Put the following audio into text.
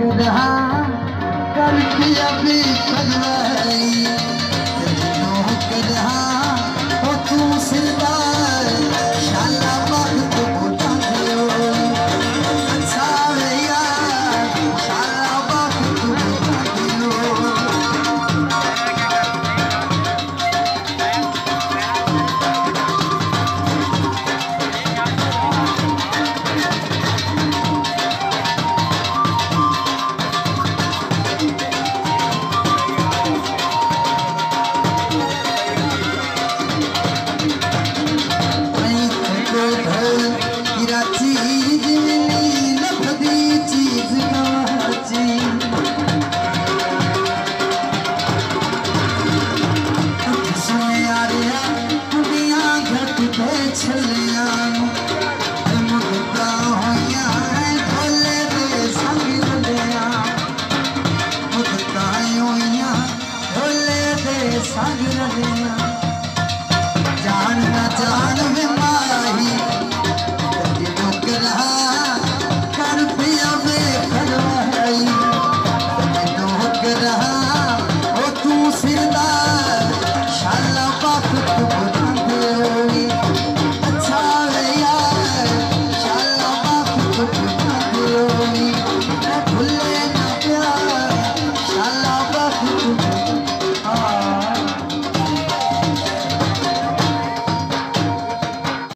रहा कल की अभी Sadio